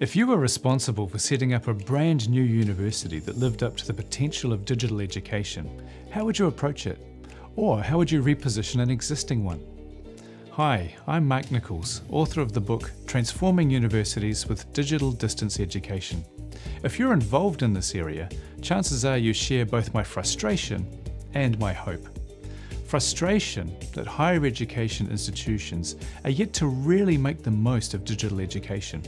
If you were responsible for setting up a brand new university that lived up to the potential of digital education, how would you approach it? Or how would you reposition an existing one? Hi, I'm Mark Nichols, author of the book Transforming Universities with Digital Distance Education. If you're involved in this area, chances are you share both my frustration and my hope. Frustration that higher education institutions are yet to really make the most of digital education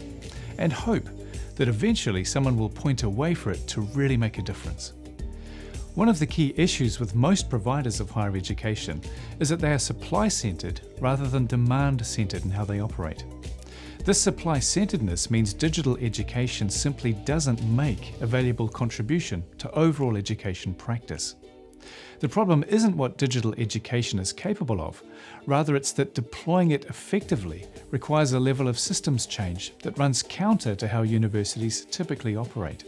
and hope that eventually someone will point a way for it to really make a difference. One of the key issues with most providers of higher education is that they are supply centred rather than demand centred in how they operate. This supply centredness means digital education simply doesn't make a valuable contribution to overall education practice. The problem isn't what digital education is capable of, rather, it's that deploying it effectively requires a level of systems change that runs counter to how universities typically operate.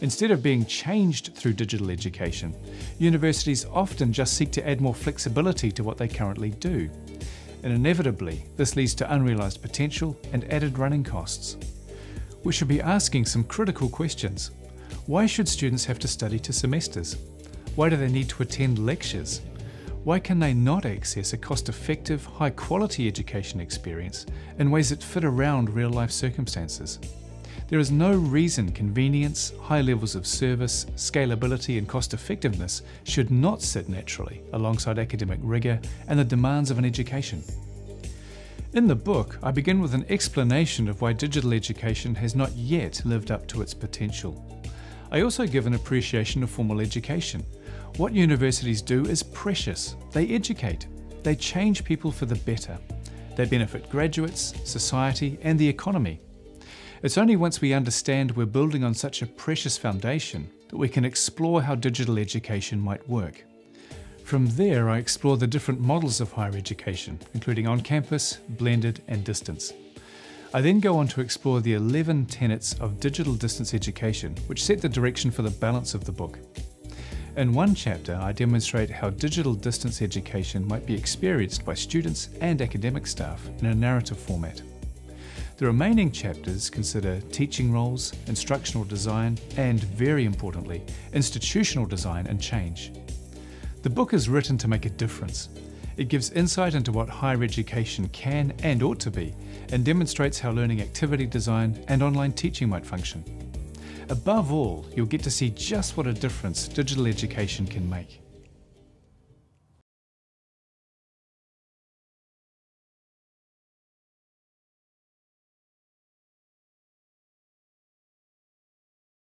Instead of being changed through digital education, universities often just seek to add more flexibility to what they currently do. And inevitably, this leads to unrealised potential and added running costs. We should be asking some critical questions. Why should students have to study to semesters? Why do they need to attend lectures? Why can they not access a cost effective, high quality education experience in ways that fit around real life circumstances? There is no reason convenience, high levels of service, scalability, and cost effectiveness should not sit naturally alongside academic rigour and the demands of an education. In the book, I begin with an explanation of why digital education has not yet lived up to its potential. I also give an appreciation of formal education. What universities do is precious. They educate, they change people for the better. They benefit graduates, society, and the economy. It's only once we understand we're building on such a precious foundation that we can explore how digital education might work. From there, I explore the different models of higher education, including on campus, blended, and distance. I then go on to explore the 11 tenets of digital distance education, which set the direction for the balance of the book. In one chapter, I demonstrate how digital distance education might be experienced by students and academic staff in a narrative format. The remaining chapters consider teaching roles, instructional design, and, very importantly, institutional design and change. The book is written to make a difference, it gives insight into what higher education can and ought to be, and demonstrates how learning activity design and online teaching might function. Above all, you'll get to see just what a difference digital education can make.